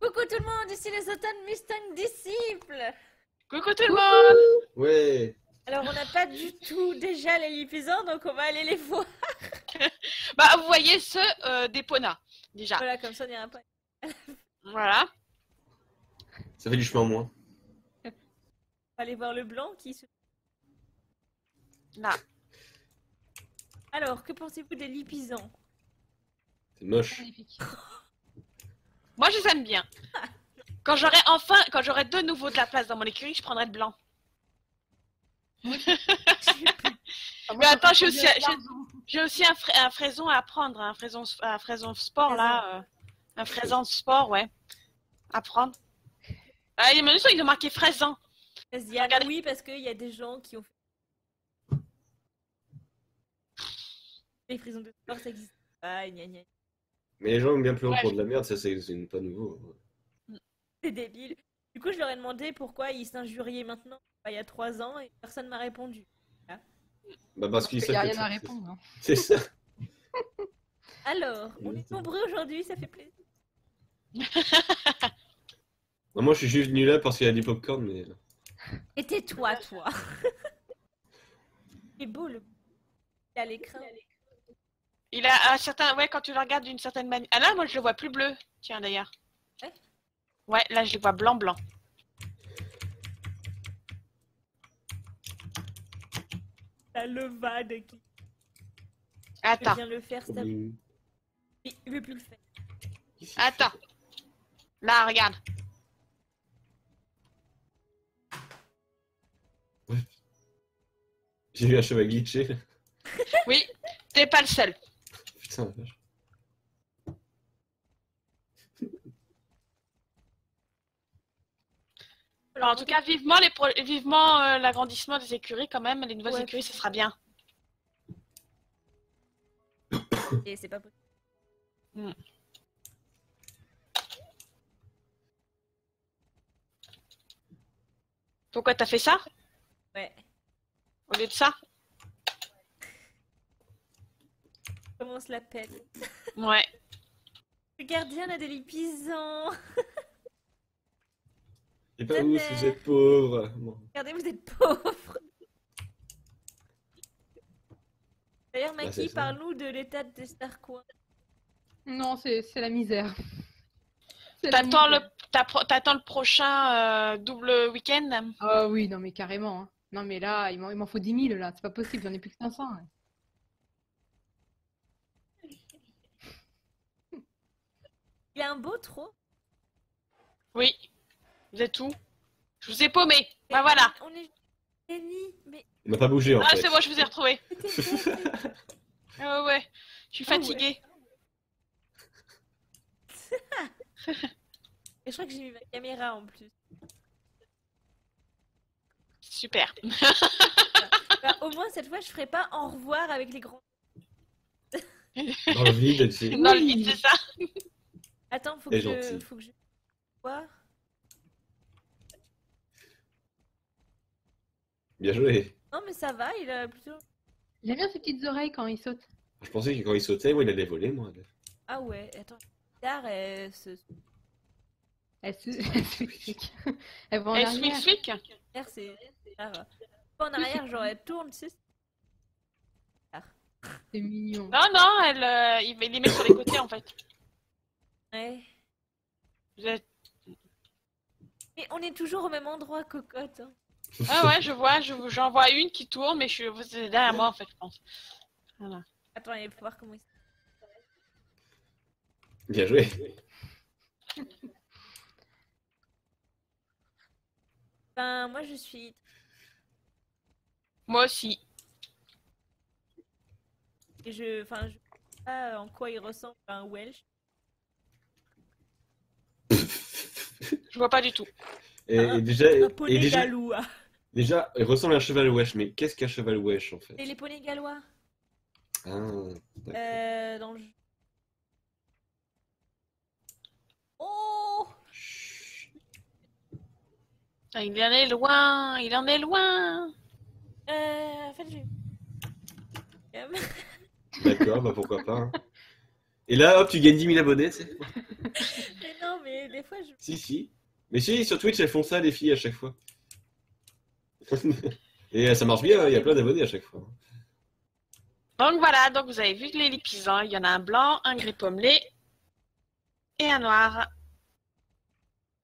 Coucou tout le monde, ici les Automnes Mustang Disciples Coucou tout le monde Ouais. Alors on n'a pas du tout déjà les épisodes, donc on va aller les voir. Bah, vous voyez ceux euh, des Pona, déjà. Voilà, comme ça on ira pas. Voilà. Ça fait du chemin en moins. On va aller voir le blanc qui se... Là. Alors, que pensez-vous des lipisans C'est moche. Magnifique. Moi, je les aime bien. Quand j'aurai enfin, quand j'aurai de nouveau de la place dans mon écurie, je prendrai le blanc. Mais attends, j'ai aussi, j'ai- j'ai aussi un, fra- un fraison à prendre, un fraison, un fraison sport là, euh, un fraison sport, ouais, à prendre. Ah, il il a marqué ah, Regardez. oui, parce qu'il y a des gens qui ont fait... Les prisons de sport, ça existe pas, gna gna. Mais les gens aiment bien plus Ouais, pour de la merde, ça c'est pas nouveau. C'est débile. Du coup, je leur ai demandé pourquoi ils s'injuriaient maintenant, il y a trois ans, et personne m'a répondu. Bah parce qu'ils Il n'y a rien à répondre. hein. C'est ça. Alors, on est nombreux aujourd'hui, ça fait plaisir. Bah, moi je suis juste venu là parce qu'il y a du popcorn, mais. Et tais-toi, toi. C'est beau le. Il a l'écran. Il a un certain, ouais, quand tu le regardes d'une certaine manière. Ah là, moi, je le vois plus bleu. Tiens, d'ailleurs. Ouais. Ouais, là, je le vois blanc, La levade qui Attends, vient le faire, ça. Il il veut plus le faire. attends. Là, regarde. J'ai eu un cheval glitché. Oui, t'es pas le seul. Putain, la vache. Alors, en tout cas, vivement les pro- vivement euh, l'agrandissement des écuries quand même. Les nouvelles Ouais. écuries, ce sera bien. Et c'est pas possible. Pourquoi t'as fait ça? Ouais. au lieu de ça? Comment on se l'appelle Ouais. Le gardien a des lipisans. Pas vous, êtes pauvre. Bon. Regardez, vous êtes pauvres. D'ailleurs, Bah, Maki, parle-nous de l'état des Starcoins. Non, c'est c'est la misère. T'attends le, le prochain euh, double week-end? Ah oui, non mais carrément. hein. Non mais là, il m'en il m'en faut 10 000 là, c'est pas possible, j'en ai plus que 500. hein. Il a un beau trop. Oui. Vous êtes où? Je vous ai paumé. Bah voilà. On est génie, mais Il m'a pas bougé en Ah, fait. c'est bon, je vous ai retrouvé. Ah ouais. Je suis Ah ouais. fatiguée. Et je crois que j'ai mis ma caméra en plus. Super. Bah, au moins, cette fois, je ferai pas au revoir avec les grands. Dans le vide. Dans le vide, c'est ça Attends, faut que je. Faut que je. Voir. Bien joué. Non, mais ça va, il a plutôt. J'aime bien ses petites oreilles quand il saute. Je pensais que quand il sautait, ouais, il allait voler, moi. Ah ouais, attends. Tard, elle se. Elle se... Elle se explique. Elle va en Et arrière. Tard. Pas en arrière, genre, elle tourne, tu sais. C'est mignon. Non, non, elle, euh, il il les met sur les côtés en fait. Ouais. Êtes- Mais on est toujours au même endroit, cocotte. hein. Ah ouais, je vois, je- j'en vois une qui tourne, mais je suis derrière moi en fait, je pense. Voilà. Attends, il faut voir comment il Bien joué. Ben, moi, je suis. Moi aussi. Et je. Enfin, je sais pas en quoi il ressemble à un Welsh. Je vois pas du tout. Et, ah, déjà, un gallois. Il ressemble à un cheval wesh, mais qu'est-ce qu'un cheval wesh en fait C'est les poneys gallois. Ah, euh, dans le... Oh ah, Il en est loin, il en est loin. Euh, en fait. D'accord, bah pourquoi pas. Hein. Et là, hop, tu gagnes 10 000 abonnés, mais non, mais des fois, je... Si, si. Mais si, sur Twitch, elles font ça, les filles, à chaque fois. Et euh, ça marche bien, hein, il y a plein d'abonnés à chaque fois. Donc voilà, donc vous avez vu les lipisants. Il y en a un blanc, un gris pommelé et un noir.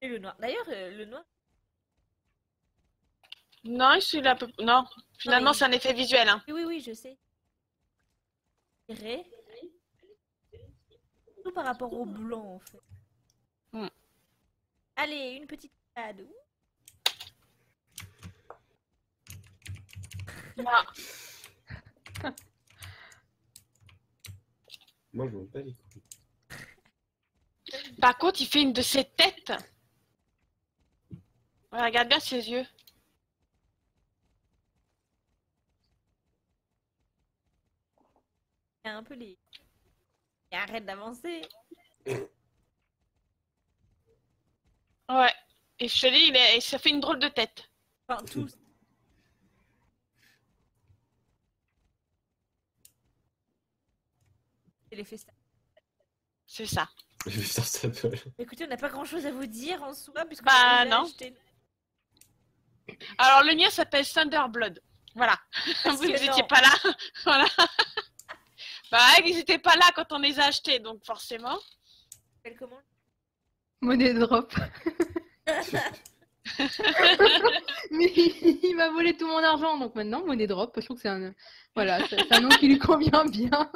Et le noir. D'ailleurs, euh, le noir. Non, celui-là, un peu... non. Finalement, il- c'est un effet visuel. Hein. Oui, oui, oui, je sais. Ré. Tout par rapport au blanc, en fait. Allez, une petite Non. Moi, je m'en bats les couilles. Par contre, il fait une de ses têtes. Ouais, regarde bien ses yeux. Il y a un peu les. Et arrête d'avancer. Ouais. Et je te dis, il est... ça fait une drôle de tête. Enfin, tous. C'est ça. Écoutez, on n'a pas grand chose à vous dire en soi, puisque Bah, non. Alors, le mien s'appelle Thunderblood. Voilà. Vous que n'étiez pas là. voilà. bah, ils n'étaient pas là quand on les a achetés, donc forcément. Comment Monnaie drop. Mais il m'a volé tout mon argent, donc maintenant monnaie drop. Je trouve que c'est un, voilà, c'est un nom qui lui convient bien.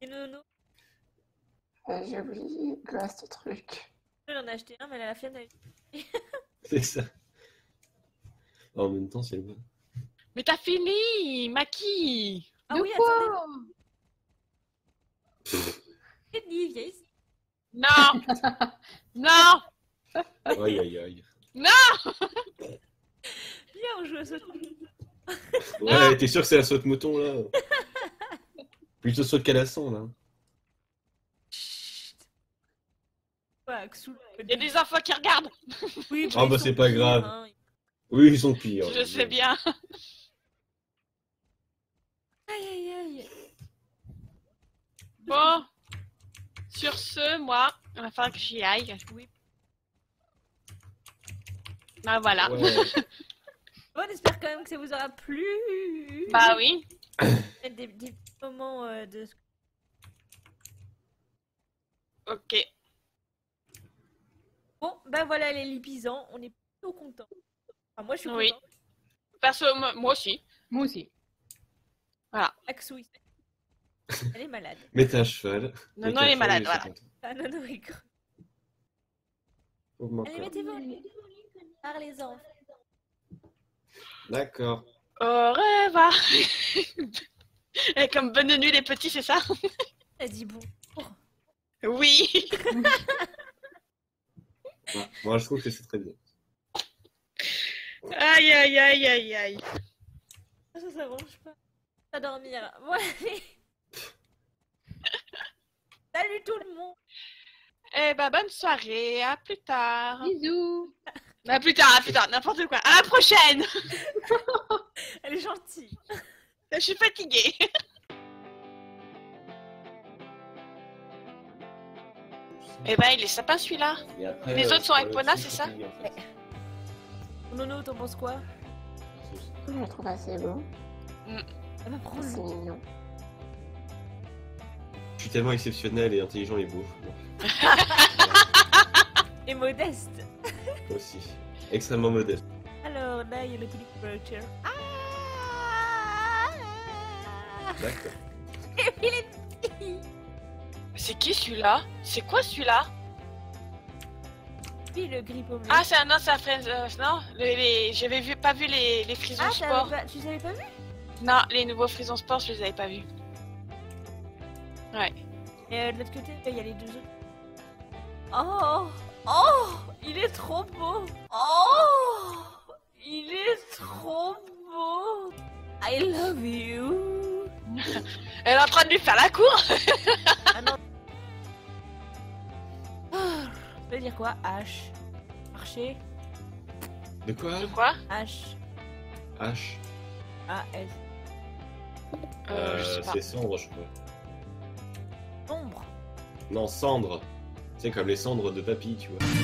Et Nono, Euh, J'ai oublié reste du truc. elle en a acheté un, mais elle a la flemme d'aller. C'est ça. En même temps, c'est bon. Mais t'as fini, Maki. Ah De oui, quoi? attendez. Non. non. Aïe, aïe, aïe. Viens, on joue à ce Ouais, t'es sûr que c'est la saute mouton, là Plutôt saute calasson, là. Chut. Ouais, Axel. Il y a des enfants qui regardent. Oui, Ah bah, c'est pas pires, grave. hein. Oui, ils sont pires. Je sais bien. Aïe, aïe, aïe. Bon. Sur ce, moi, il va falloir que j'y aille. Oui. Bah voilà. Ouais. Bon, on espère quand même que ça vous aura plu. Bah oui. Des, des moments euh, de. Ok. Bon, ben voilà les lipisants, on est plutôt contents. Enfin, moi je suis Oui. content. Perso, moi moi aussi. Moi aussi. Il- elle est malade. Mets un cheval. Non, non, elle est malade, voilà. Ah non, non, Allez, mettez-vous. Parlez-en. D'accord. Au revoir. Et comme bonne nuit les petits, c'est ça? Elle dit bon. Oui. Ouais. Moi, je trouve que c'est très bien. Aïe, aïe, aïe, aïe, aïe. Ça, ça s'arrange pas. À dormir. Bon, allez. Salut tout le monde. Eh ben, bonne soirée. À plus tard. Bisous. À plus tard, à plus tard, n'importe quoi. À la prochaine. Elle est gentille. Je suis fatiguée. Eh ben, il est sympa celui-là. Après, Les euh, autres sont avec euh, Pona, c'est ça en fait. Nono, Nono, t'en penses quoi? Je le trouve assez beau. Elle va prendre C'est le mignon. Je suis tellement exceptionnel et intelligent et beau. Et modeste. aussi. Extrêmement modeste. Alors là, il y a le Croucher. Ah D'accord. Et puis les petits. C'est qui celui-là? C'est quoi celui-là? Puis le. Ah, c'est un non, c'est un euh, non, les, les- j'avais vu, pas vu les, les frisons Ah, sport. pas- tu savais pas vu Non, les nouveaux frisons sport, je les avais pas vus. Ouais. Et euh, de l'autre côté, il y a les deux autres. Oh Oh Il est trop beau Oh Il est trop beau I love you Elle est en train de lui faire la cour. Ah non Ça veut dire quoi H? Marcher De quoi? De quoi? H. H. A. S. Euh, pas. c'est cendre, je crois. Non, cendre. C'est comme les cendres de papy, tu vois.